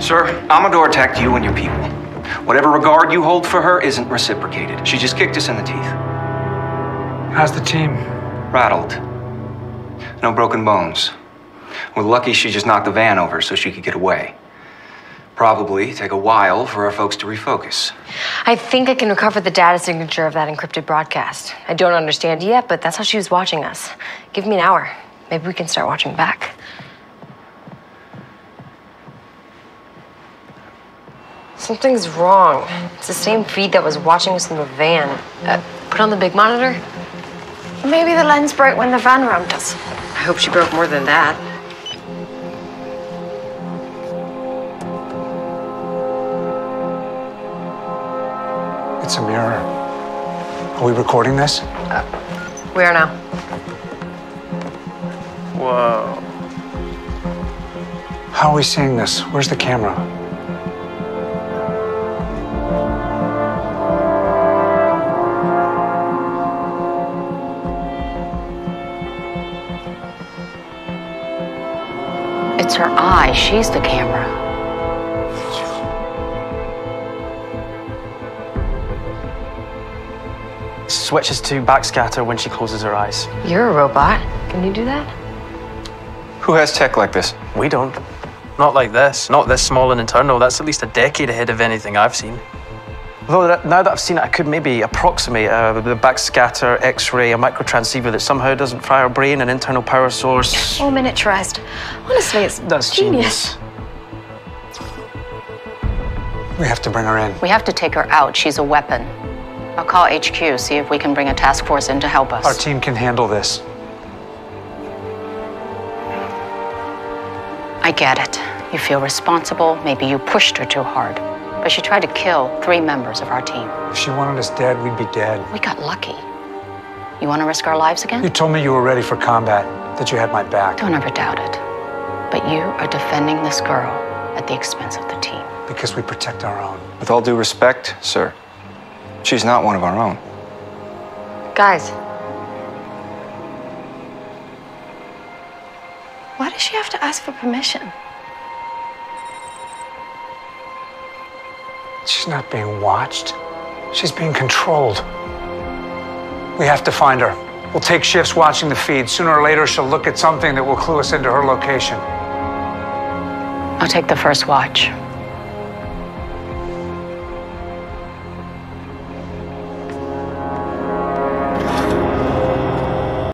Sir, Amador attacked you and your people. Whatever regard you hold for her isn't reciprocated. She just kicked us in the teeth. How's the team? Rattled. No broken bones. We're lucky she just knocked the van over so she could get away. Probably take a while for our folks to refocus. I think I can recover the data signature of that encrypted broadcast. I don't understand yet, but that's how she was watching us. Give me an hour. Maybe we can start watching back. Something's wrong. It's the same feed that was watching us in the van. Uh, put on the big monitor. Maybe the lens broke when the van rammed us. I hope she broke more than that. It's a mirror. Are we recording this? We are now. Whoa. How are we seeing this? Where's the camera? It's her eye. She's the camera. Switches to backscatter when she closes her eyes. You're a robot. Can you do that? Who has tech like this? We don't. Not like this. Not this small and internal. That's at least a decade ahead of anything I've seen. Although that, now that I've seen it, I could maybe approximate uh, the backscatter, X-ray, a microtransceiver that somehow doesn't fry our brain, an internal power source. All miniaturized. Honestly, it's That's genius. genius. We have to bring her in. We have to take her out. She's a weapon. I'll call HQ, see if we can bring a task force in to help us. Our team can handle this. I get it. You feel responsible. Maybe you pushed her too hard. But she tried to kill three members of our team. If she wanted us dead, we'd be dead. We got lucky. You want to risk our lives again? You told me you were ready for combat, that you had my back. Don't ever doubt it. But you are defending this girl at the expense of the team. Because we protect our own. With all due respect, sir, she's not one of our own. Guys, Why does she have to ask for permission? She's not being watched. She's being controlled. We have to find her. We'll take shifts watching the feed. Sooner or later, she'll look at something that will clue us into her location. I'll take the first watch.